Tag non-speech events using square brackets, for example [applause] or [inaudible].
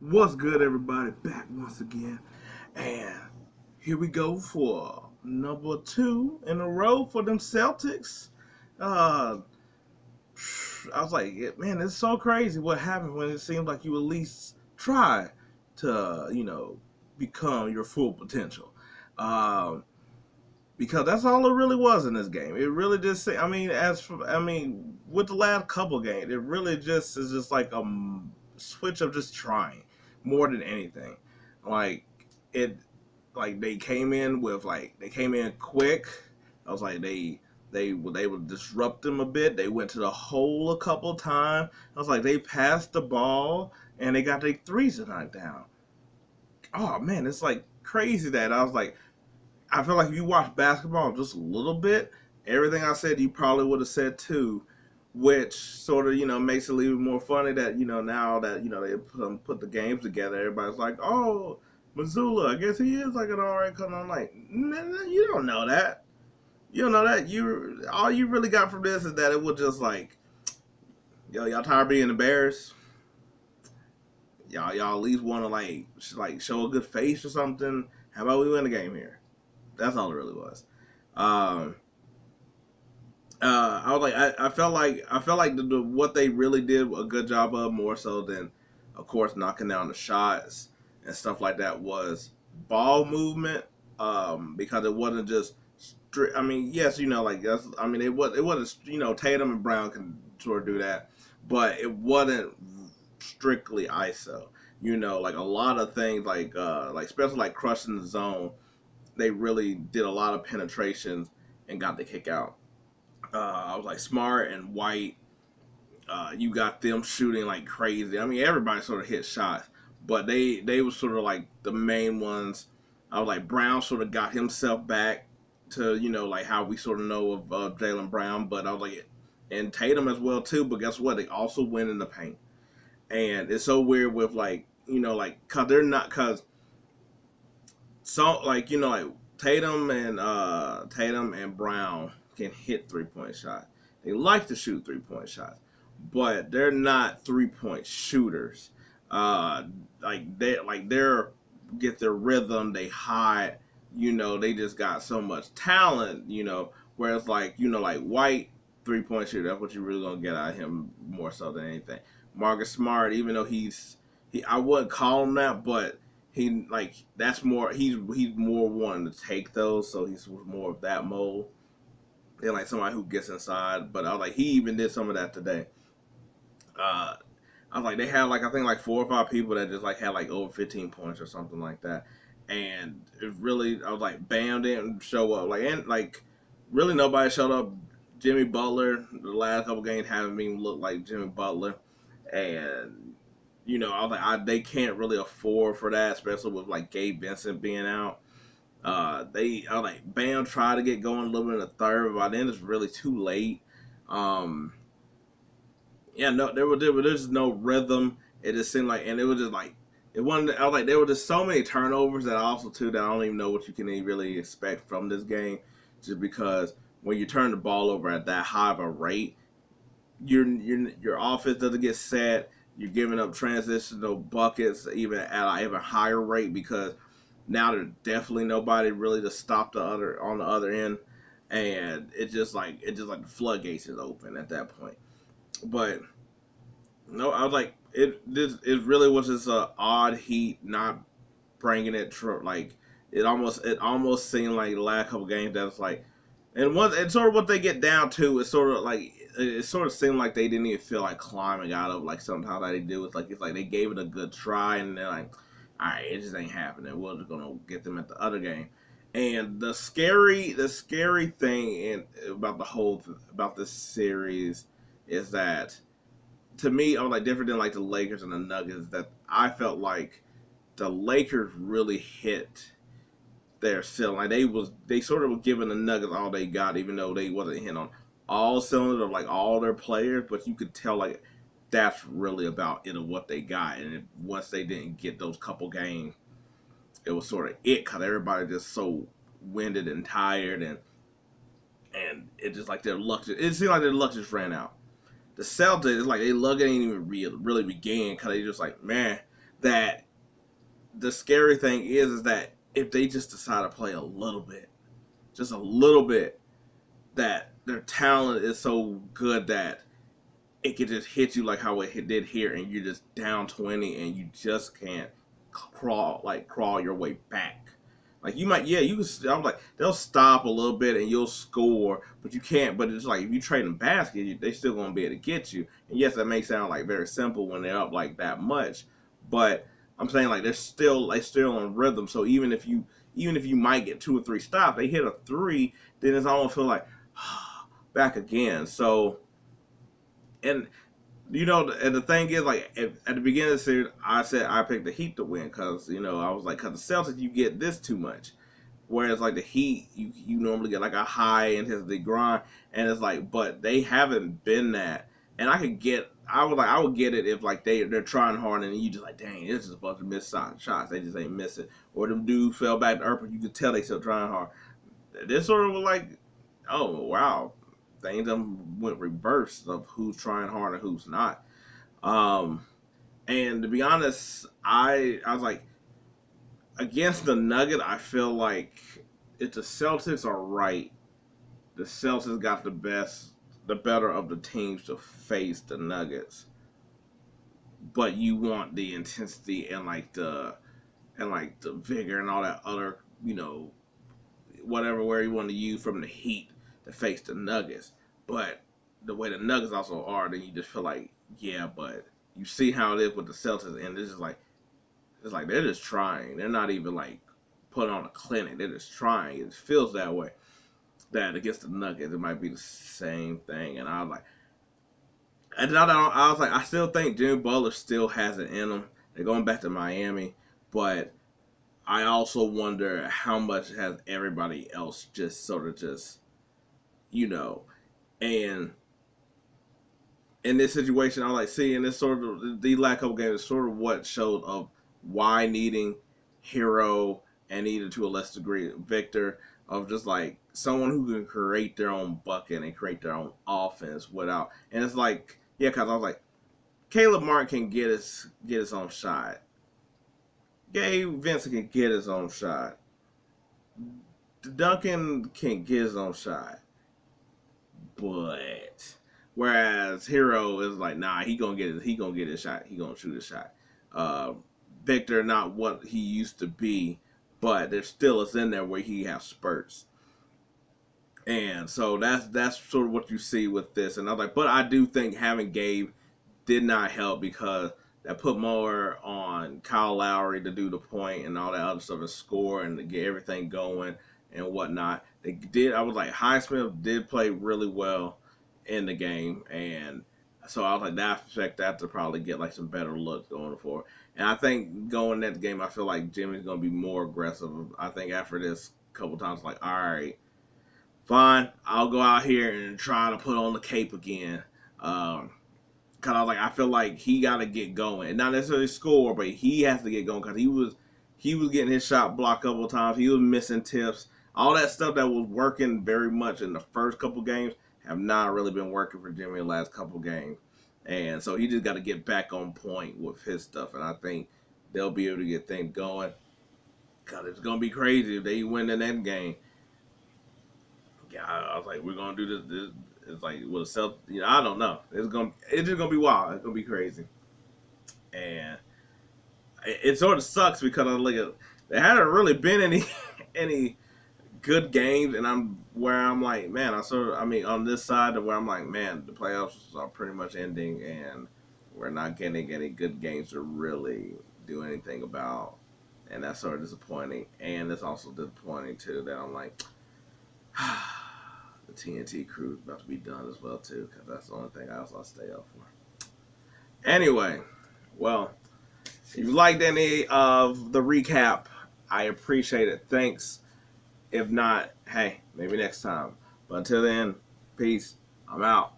What's good, everybody? Back once again, and here we go for number two in a row for them Celtics. Uh, I was like, man, it's so crazy what happened when it seems like you at least try to, you know, become your full potential. Um, because that's all it really was in this game. It really just, I mean, as for, I mean, with the last couple games, it really just is just like a switch of just trying more than anything. Like it, like they came in with like they came in quick. I was like they they were they would disrupt them a bit. They went to the hole a couple times. I was like they passed the ball and they got their threes to down. Oh man, it's like crazy that I was like I feel like if you watch basketball just a little bit, everything I said you probably would have said too, which sort of you know makes it even more funny that you know now that you know they put, um, put the games together, everybody's like, oh, Mazzulla, I guess he is like an alright. Cause I'm like, you don't know that. You don't know that. You all you really got from this is that it was just like, yo, y'all tired of being embarrassed. Y'all, y'all at least want to like, like show a good face or something. How about we win the game here? That's all it really was. Um, uh, I was like, I, I felt like I felt like the, the, what they really did a good job of more so than, of course, knocking down the shots and stuff like that was ball movement. Um, because it wasn't just, stri- I mean, yes, you know, like that's, I mean, it was it wasn't you know Tatum and Brown can sort of do that, but it wasn't strictly ISO. You know, like a lot of things, like uh, like especially like crushing the zone they really did a lot of penetrations and got the kick out. Uh, I was like smart and white. Uh, you got them shooting like crazy. I mean, everybody sort of hit shots, but they they were sort of like the main ones. I was like Brown sort of got himself back to you know like how we sort of know of uh, Jaylen Brown, but I was like and Tatum as well too. But guess what? They also win in the paint, and it's so weird with like you know like cause they're not cause so like you know like Tatum and uh, Tatum and Brown can hit three point shots. They like to shoot three point shots, but they're not three point shooters. Uh, like they like they're get their rhythm. They hide. You know, they just got so much talent. You know, whereas like you know like White three point shooter. That's what you're really gonna get out of him more so than anything. Marcus Smart, even though he's he, I wouldn't call him that, but he like that's more he's he's more wanting to take those, so he's more of that mold than like somebody who gets inside. But I was like, he even did some of that today. Uh, I was like, they had like I think like four or five people that just like had like over 15 points or something like that, and it really I was like, Bam didn't show up, like and like really nobody showed up. Jimmy Butler, the last couple games haven't even looked like Jimmy Butler, and you know, I was like, I, they can't really afford for that, especially with like Gabe Vincent being out. Uh, they, was like, Bam tried to get going a little bit in the third, but by then it's really too late. Um, yeah, no, there was there was just no rhythm. It just seemed like, and it was just like, it wasn't. I was like, there were just so many turnovers that also too that I don't even know what you can really expect from this game, just because when you turn the ball over at that high of a rate, your your your offense doesn't get set you're giving up transitional buckets even at an even higher rate because now there's definitely nobody really to stop the other on the other end, and it's just like it just like the floodgates is open at that point. But no, I was like it. This it really was just a odd heat not bringing it true. like it almost it almost seemed like the last couple games that was like and what and sort of what they get down to is sort of like it sort of seemed like they didn't even feel like climbing out of like sometimes that they do. It's like it's like they gave it a good try and they're like, right, it just ain't happening. We're just gonna get them at the other game. And the scary, the scary thing in about the whole about this series is that to me, I was like different than like the Lakers and the Nuggets. That I felt like the Lakers really hit their ceiling. Like they was they sort of were giving the Nuggets all they got, even though they wasn't hitting on all cylinders of like all their players, but you could tell like that's really about it of what they got. And once they didn't get those couple games, it was sort of it because everybody just so winded and tired and and it just like their luck. Just, it seemed like their luck just ran out. The Celtics, it's like their luck ain't even real, really began because they just like man that the scary thing is, is that if they just decide to play a little bit, just a little bit, that their talent is so good that it could just hit you like how it did here, and you're just down twenty, and you just can't crawl like crawl your way back. Like you might, yeah, you can. I'm like they'll stop a little bit and you'll score, but you can't. But it's like if you trade in basket, they still gonna be able to get you. And yes, that may sound like very simple when they're up like that much, but I'm saying like they're still like still on rhythm. So even if you even if you might get two or three stops, they hit a three, then it's almost feel like [sighs] back again. So and you know, and the thing is, like at, at, the beginning of the series, I said I picked the Heat to win because you know I was like, because the Celtics you get this too much, whereas like the Heat you you normally get like a high intensity grind, and it's like, but they haven't been that, and I could get. I was like, I would get it if like they they're trying hard and you just like, dang, it's just a bunch of missed shots. They just ain't missing. Or them dudes fell back to earth, but you could tell they still trying hard. This sort of was like, oh wow, things went reverse of who's trying hard and who's not. Um, and to be honest, I I was like against the Nugget. I feel like if the Celtics are right, the Celtics got the best, the better of the teams to face the Nuggets. But you want the intensity and like the and like the vigor and all that other, you know, whatever where you want to use from the Heat to face the Nuggets. But the way the Nuggets also are, then you just feel like, yeah, but you see how it is with the Celtics, and this is like, it's like they're just trying. They're not even like putting on a clinic. They're just trying. It feels that way. That against the Nuggets, it might be the same thing. And I was like, and I, I was like, I still think Jimmy Butler still has it in him. They're going back to Miami, but I also wonder how much has everybody else just sort of just, you know, and in this situation, I like seeing this sort of the lack of game is sort of what showed of why needing Herro and even to a less degree Victor of just like someone who can create their own bucket and create their own offense without and it's like yeah because I was like Caleb Martin can get his get his own shot. Gabe Vincent can get his own shot. Duncan can get his own shot but whereas Herro is like, nah, he gonna get it. He gonna get his shot. He gonna shoot a shot. Uh, Victor not what he used to be, but there still is in there where he has spurts. And so that's that's sort of what you see with this. And I was like, but I do think having Gabe did not help because that put more on Kyle Lowry to do the point and all that other stuff and score and to get everything going and whatnot. They did. I was like, Highsmith did play really well in the game, and so I was like, I expect that to probably get like some better looks going forward. And I think going that game, I feel like Jimmy's gonna be more aggressive. I think after this couple times, like, all right, fine, I'll go out here and try to put on the cape again. Um, Cause I was like, I feel like he got to get going, and not necessarily score, but he has to get going because he was he was getting his shot blocked a couple times. He was missing tips all that stuff that was working very much in the first couple games have not really been working for Jimmy the last couple games. And so he just got to get back on point with his stuff. And I think they'll be able to get things going. God, it's going to be crazy if they win the next game. Yeah, I was like, we're going to do this. this it's like, will self, you know, I don't know. It's going to, it's just going to be wild. It's going to be crazy. And it, it sort of sucks because I look at, there hadn't really been any, [laughs] any, good games, and I'm where I'm like, man, I sort of, I mean, on this side of where I'm like, man, the playoffs are pretty much ending, and we're not getting any good games to really do anything about, and that's sort of disappointing. And it's also disappointing too that I'm like, [sighs] the TNT crew is about to be done as well too, because that's the only thing else I'll stay up for. Anyway, well, if you liked any of the recap, I appreciate it. Thanks if not, hey, maybe next time. But until then, peace. I'm out.